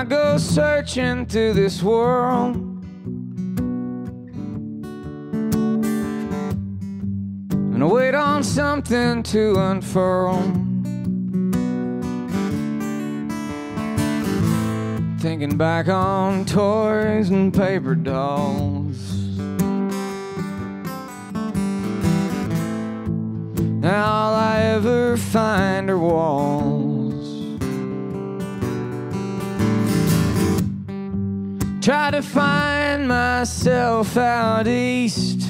I go searching through this world. And I wait on something to unfurl. Thinking back on toys and paper dolls. Now all I ever find are walls. Try to find myself out east.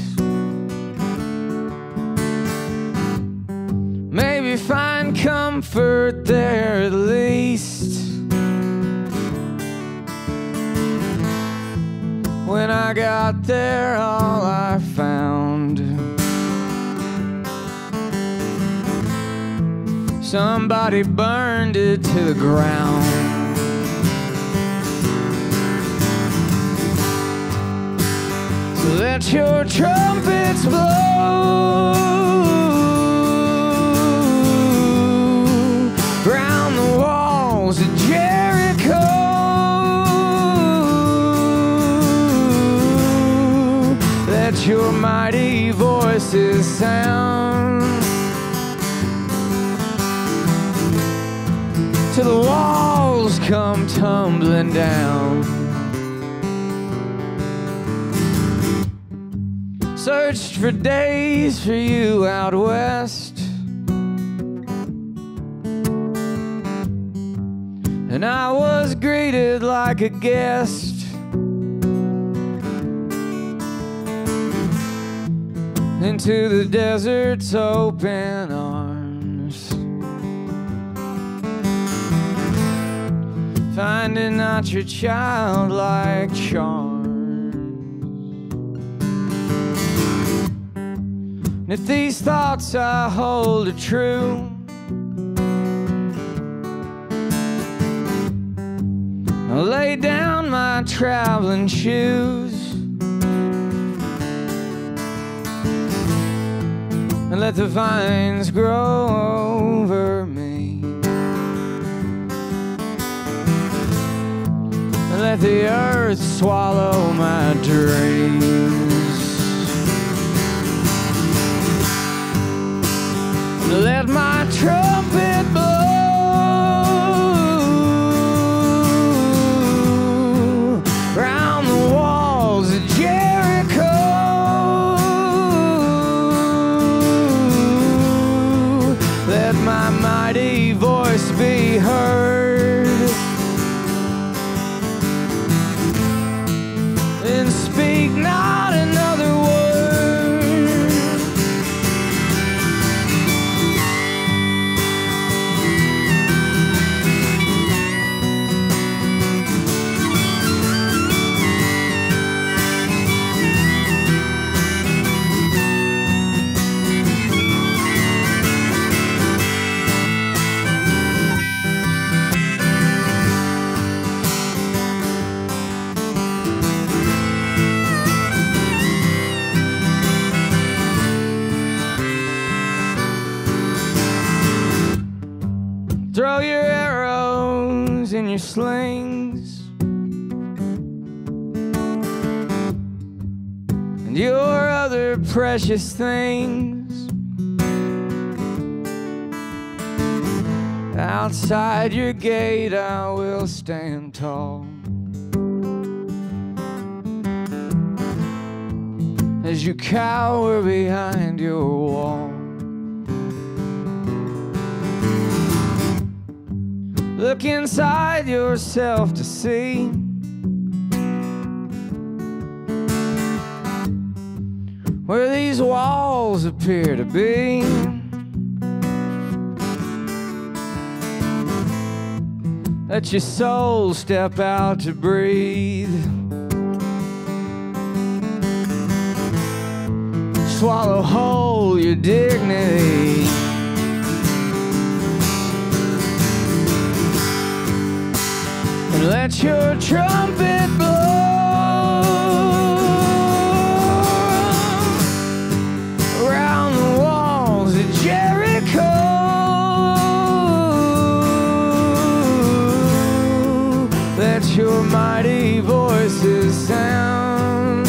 Maybe find comfort there at least. When I got there, all I found somebody burned it to the ground. Let your trumpets blow round the walls of Jericho. Let your mighty voices sound till the walls come tumbling down. Searched for days for you out west. And I was greeted like a guest. Into the desert's open arms. Finding out your childlike charms. And if these thoughts I hold are true, I'll lay down my traveling shoes and let the vines grow over me. And let the earth swallow my dreams. Let my trumpet blow round the walls of Jericho. Let my mighty voice be heard. In your slings and your other precious things. Outside your gate, I will stand tall. As you cower behind your wall. Look inside yourself to see where these walls appear to be. Let your soul step out to breathe. Swallow whole your dignity. Let your trumpet blow around the walls of Jericho. Let your mighty voices sound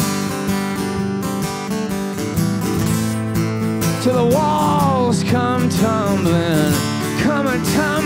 till the walls come tumbling, come a tumbling.